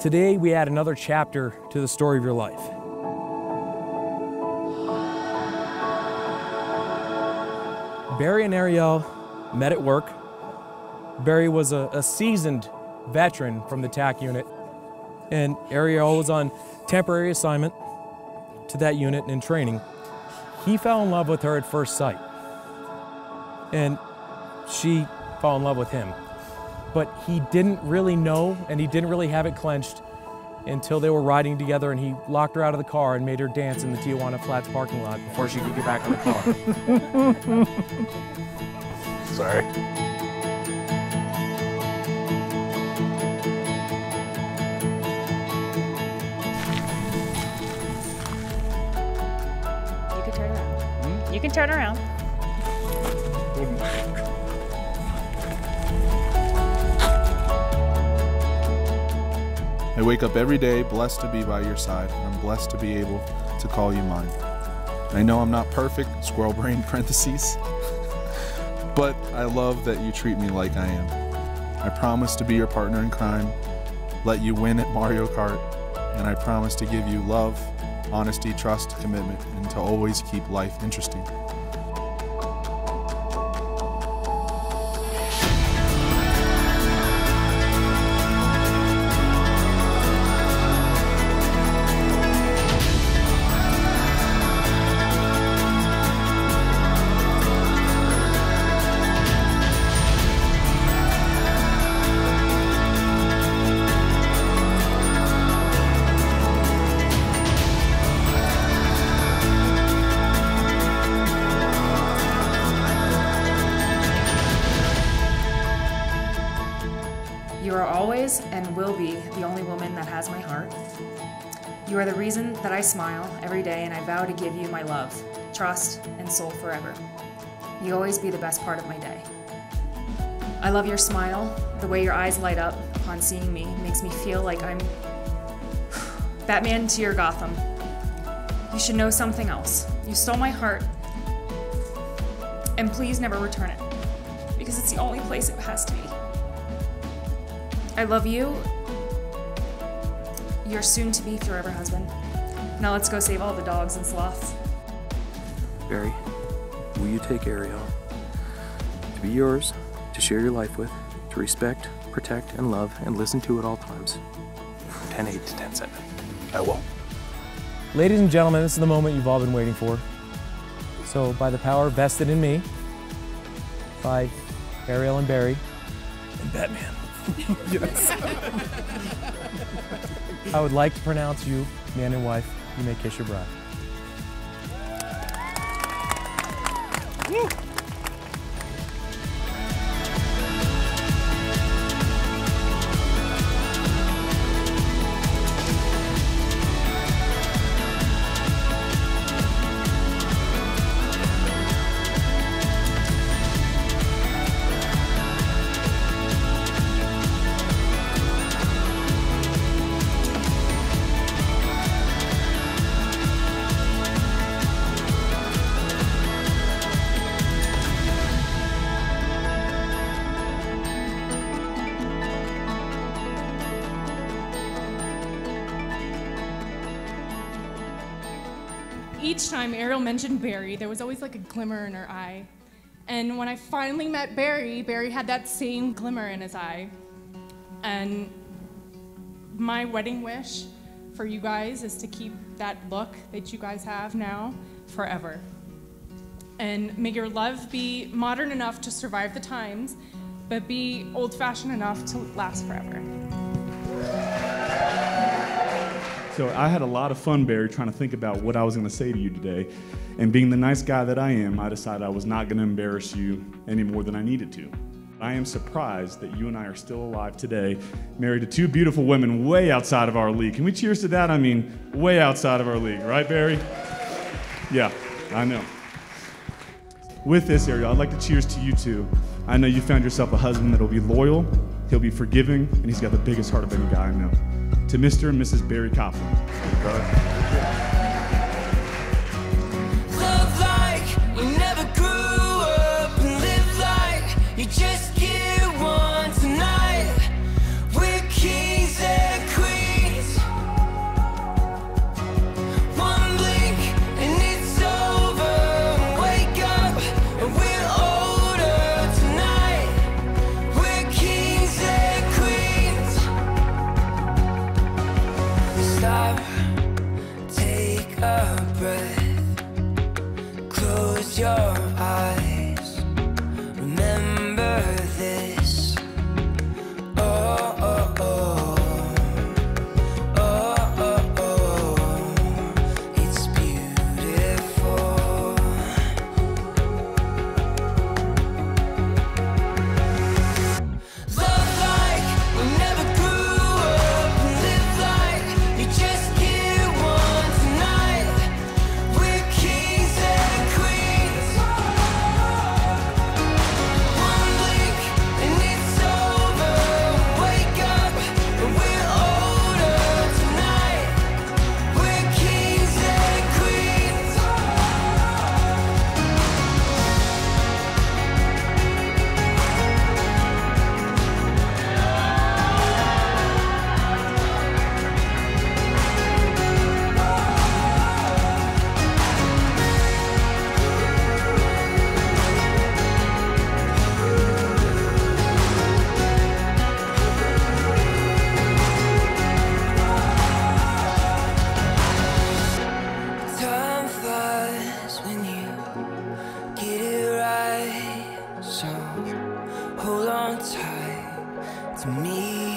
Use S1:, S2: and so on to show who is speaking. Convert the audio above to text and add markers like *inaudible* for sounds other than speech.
S1: Today, we add another chapter to the story of your life. Barry and Arielle met at work. Barry was a, a seasoned veteran from the TAC unit, and Arielle was on temporary assignment to that unit in training. He fell in love with her at first sight, and she fell in love with him. But he didn't really know, and he didn't really have it clenched until they were riding together and he locked her out of the car and made her dance in the Tijuana Flats parking lot before she could get back in the car. *laughs*
S2: Sorry.
S3: You can turn around. You can turn around.
S2: Oh I wake up every day blessed to be by your side, and I'm blessed to be able to call you mine. I know I'm not perfect, squirrel brain *laughs* parentheses, but I love that you treat me like I am. I promise to be your partner in crime, let you win at Mario Kart, and I promise to give you love, honesty, trust, commitment, and to always keep life interesting.
S3: Will be the only woman that has my heart. You are the reason that I smile every day, and I vow to give you my love, trust, and soul forever. You always be the best part of my day. I love your smile. The way your eyes light up upon seeing me makes me feel like I'm *sighs* Batman to your Gotham. You should know something else. You stole my heart, and please never return it, because it's the only place it has to be. I love you, your soon to be forever husband. Now let's go save all the dogs and sloths.
S4: Barry, will you take Arielle to be yours, to share your life with, to respect, protect, and love, and listen to at all times? 10 8 to 10 7.
S2: I will.
S1: Ladies and gentlemen, this is the moment you've all been waiting for. So, by the power vested in me, by Arielle and Barry, and Batman. *laughs*
S2: Yes.
S1: I would like to pronounce you man and wife. You may kiss your bride.
S5: Each time Arielle mentioned Barry, there was always like a glimmer in her eye. And when I finally met Barry, Barry had that same glimmer in his eye. And my wedding wish for you guys is to keep that look that you guys have now forever. And may your love be modern enough to survive the times, but be old fashioned enough to last forever.
S6: So I had a lot of fun, Barry, trying to think about what I was going to say to you today. And being the nice guy that I am, I decided I was not going to embarrass you any more than I needed to. I am surprised that you and I are still alive today, married to two beautiful women way outside of our league. Can we cheers to that? I mean, way outside of our league, right, Barry? Yeah, I know. With this, Arielle, I'd like to cheers to you two. I know you found yourself a husband that'll be loyal, he'll be forgiving, and he's got the biggest heart of any guy I know. To Mr. and Mrs. Barry Copland. stop hold on tight to me.